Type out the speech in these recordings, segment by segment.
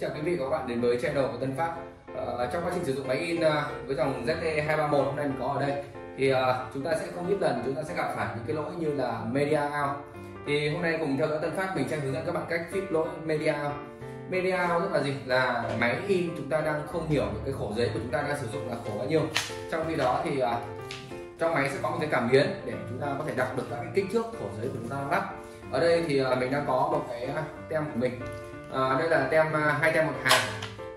chào quý vị và các bạn đến với channel của Tân Phát. À, Trong quá trình sử dụng máy in ờ, với dòng ZT231 hôm nay mình có ở đây. Thì à, chúng ta sẽ không ít lần chúng ta sẽ gặp phải những cái lỗi như là Media Out. Thì hôm nay cùng theo dõi Tân Phát mình sẽ hướng dẫn các bạn cách fix lỗi Media Out. Media Out tức là gì? Là máy in chúng ta đang không hiểu được cái khổ giấy của chúng ta đang sử dụng là khổ bao nhiêu. Trong khi đó thì à, trong máy sẽ có một cái cảm biến để chúng ta có thể đọc được các cái kích thước khổ giấy của chúng ta lắp. Ở đây thì mình đang có một cái tem của mình à, đây là tem ờ, hai tem một hàng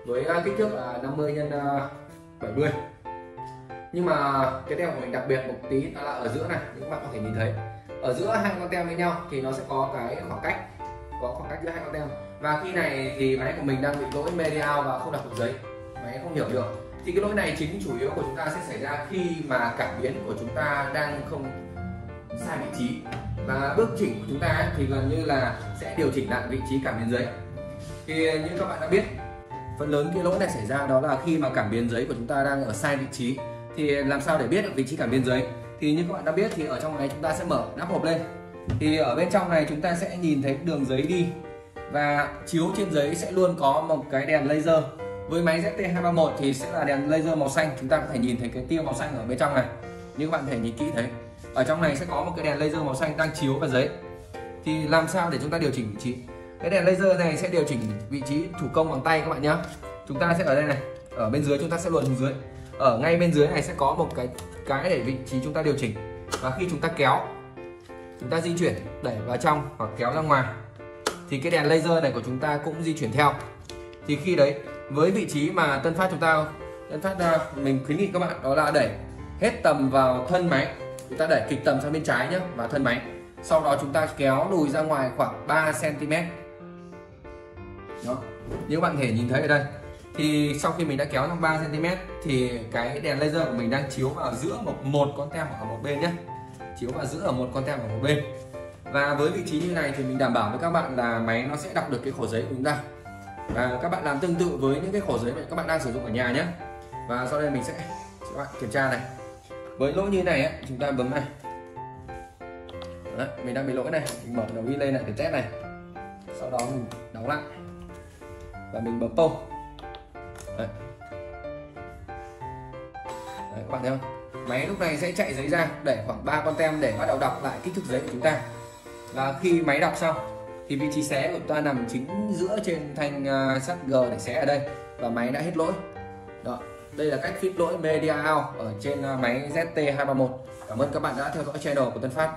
với ờ, kích thước là 50 x 70 nhưng mà cái tem của mình đặc biệt một tí đó là ở giữa này các bạn có thể nhìn thấy. Ở giữa hai con tem với nhau thì nó sẽ có cái khoảng cách có khoảng cách giữa hai con tem. Và khi này thì máy của mình đang bị lỗi medial và không đọc được giấy. Máy không hiểu được. Thì cái lỗi này chính chủ yếu của chúng ta sẽ xảy ra khi mà cảm biến của chúng ta đang không sai vị trí. Và bước chỉnh của chúng ta thì gần như là sẽ điều chỉnh lại vị trí cảm biến giấy thì à, như các bạn đã biết, phần lớn cái lỗi này xảy ra đó là khi mà cảm biến giấy của chúng ta đang ở sai vị trí. Thì à, làm sao để biết được vị trí cảm biến giấy? Thì như các bạn đã biết thì ở trong này chúng ta sẽ mở nắp hộp lên. Thì ở bên trong này chúng ta sẽ nhìn thấy đường giấy đi. Và chiếu trên giấy sẽ luôn có một cái đèn laser. Với máy ZT231 thì sẽ là đèn laser màu xanh. Chúng ta có thể nhìn thấy cái tia màu xanh ở bên trong này. Như các bạn thể nhìn kỹ thấy, ở trong này sẽ có một cái đèn laser màu xanh đang chiếu vào giấy. Thì làm sao để chúng ta điều chỉnh vị trí? Cái đèn laser này sẽ điều chỉnh vị trí thủ công bằng tay các bạn nhé chúng ta sẽ ở đây này. Ở bên dưới chúng ta sẽ luồn xuống dưới. Ở ngay bên dưới này sẽ có một cái cái để vị trí chúng ta điều chỉnh. Và khi chúng ta kéo, chúng ta di chuyển, đẩy vào trong hoặc kéo ra ngoài, thì cái đèn laser này của chúng ta cũng di chuyển theo. Thì khi đấy, với vị trí mà tân phát chúng ta, tân phát ra mình khuyến nghị các bạn đó là đẩy hết tầm vào thân máy. Chúng ta đẩy kịch tầm sang bên trái nhé và thân máy. Sau đó chúng ta kéo lùi ra ngoài khoảng 3 cm đó. Như các bạn thể nhìn thấy ở đây thì sau khi mình đã kéo trong 3 cm thì cái đèn laser của mình đang chiếu vào giữa một một con tem ở một bên nhé. Chiếu vào giữa ở một con tem ở một bên. Và với vị trí như này thì mình đảm bảo với các bạn là máy nó sẽ đọc được cái khổ giấy của chúng ta. Và các bạn làm tương tự với những cái khổ giấy mà các bạn đang sử dụng ở nhà nhé. Và sau đây mình sẽ các bạn kiểm tra này. Với lỗi như này ấy, chúng ta bấm này. Đấy, mình đang bị lỗi này. Mình mở đầu ghi lên này để test này. Sau đó mình đóng lại và mình bấm tô Đấy. Đấy, các bạn thấy không? Máy lúc này sẽ chạy giấy ra để khoảng 3 con tem để bắt đầu đọc lại kích thước giấy của chúng ta. Và khi máy đọc xong thì vị trí xé của ta nằm chính giữa trên thanh à, sắt G để xé ở đây. Và máy đã hết lỗi. Đó đây là cách fit lỗi media out ở trên à, máy ZT231 cảm ơn các bạn đã theo dõi channel của Tân Phát.